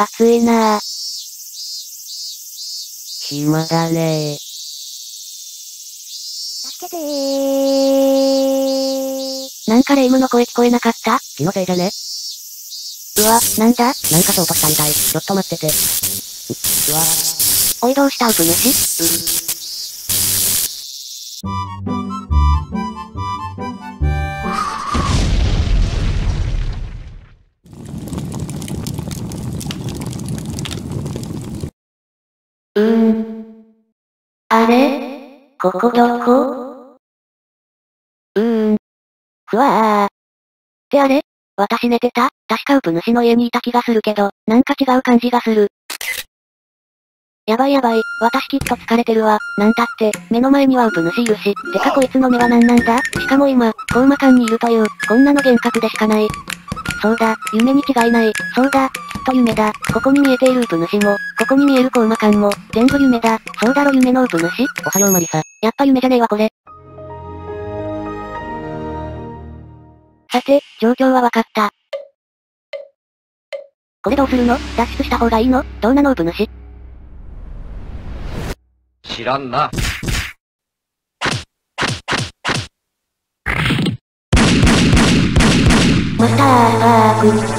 暑いなぁ。暇だね助けてー。なんかレイムの声聞こえなかった？気のせいじゃね？うわ、なんだ？なんかショートしたみたい。ちょっと待ってて。うわ。おいどうした？ウプ主あれ？ここどこ？うーん。ふわー。ってあれ？私寝てた？確かウプ主の家にいた気がするけど、なんか違う感じがする。やばいやばい、私きっと疲れてるわ。なんたって、目の前にはウプ主いるし、てかこいつの目は何なんだ？しかも今、コーマ館にいるという、こんなの幻覚でしかない。そうだ、夢に違いない。そうだ、と夢だ。ここに見えているウプ主も、ここに見えるコーマ館も、全部夢だ。そうだろ夢のウプ主おはようマリサ。やっぱ夢じゃねえわこれ。さて、状況はわかった。これどうするの？脱出した方がいいの？どうなのウプ主？知らんな。マスターパーク。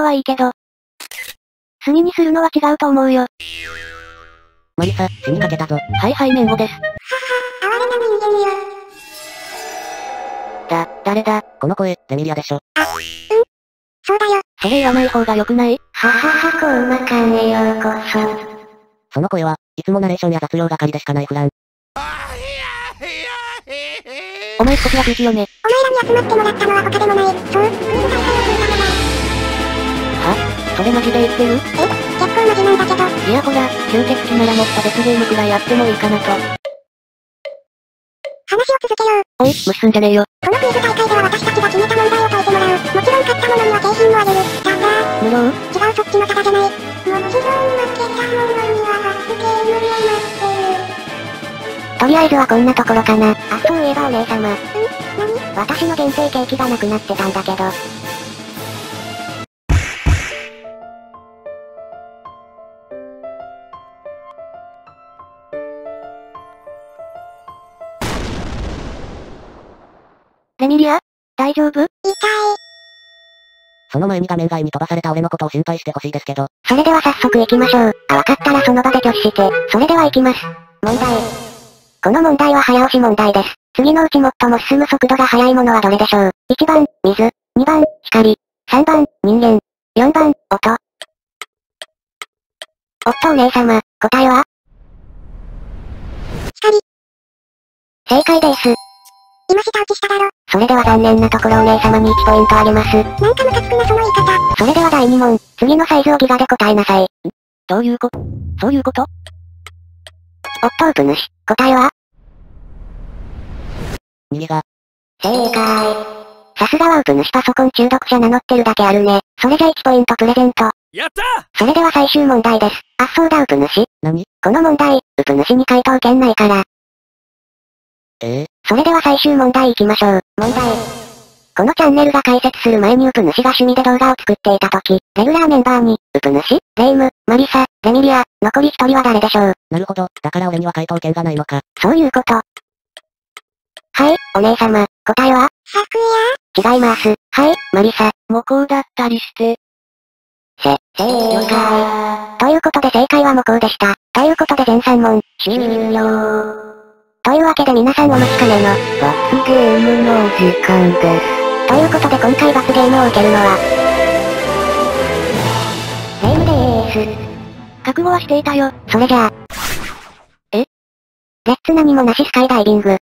のはいいけど。炭にするのは違うと思うよ。マリサ、死にかけたぞ。はいはいメンゴです。哀れな人間よ。だ、誰だ？この声、レミリアでしょ。そうだよ。それ言わない方が良くない？ははは、こうまかねようこそ。その声は、いつもナレーションや雑用係でしかないフラン。お前少しは空気よね。お前らに集まってもらったのは他でもない。そう、水大会を聞いたのだ。はそれマジで言ってる？え？結構マジなんだけど。いやほら、吸血鬼ならもっと別ゲームくらいやってもいいかなと。話を続けよう。おい、無視すんじゃねえよ。このクイズ大会では私たちが決めた問題を解いてもらう。もちろん勝った者には景品をあげる。ただ、無料違うそっちの方じゃない。もちろん負けた者には罰ゲームが待ってる。とりあえずはこんなところかな。あ、そういえばお姉様。ん？何？私の原生ケーキがなくなってたんだけど。レミリア？大丈夫？痛い。その前に画面外に飛ばされた俺のことを心配してほしいですけど、それでは早速行きましょう。あ、わかったらその場で拒否して。それでは行きます。問題。この問題は早押し問題です。次のうち最も進む速度が速いものはどれでしょう ?1 番、水。2番、光。3番、人間。4番、音。おっとお姉様、答えは？光。正解です。今舌打ちしただろ。それでは残念なところお姉様に1ポイントあげます。なんかムカつくなその言い方。それでは第2問。次のサイズをギガで答えなさい。んどういうことそういうこと？おっとウプ主。答えは？右が、正解。さすがはウプ主パソコン中毒者名乗ってるだけあるね。それじゃ1ポイントプレゼント。やったそれでは最終問題です。あ、そうだウプ主。何？この問題、ウプ主に回答権ないから。ええそれでは最終問題行きましょう。問題。このチャンネルが開設する前にウプ主が趣味で動画を作っていた時、レギュラーメンバーに、ウプ主、レイム、マリサ、レミリア、残り一人は誰でしょう？なるほど、だから俺には回答権がないのか。そういうこと。はい、お姉様、答えは？昨夜違います。はい、マリサ。模倣だったりして。せ、正解。ということで正解は模倣でした。ということで全3問、終了。というわけで皆さんお待ちかねの、罰ゲームのお時間です。ということで今回罰ゲームを受けるのは、レイムでーす。覚悟はしていたよ。それじゃあ。え？レッツ何もなしスカイダイビング。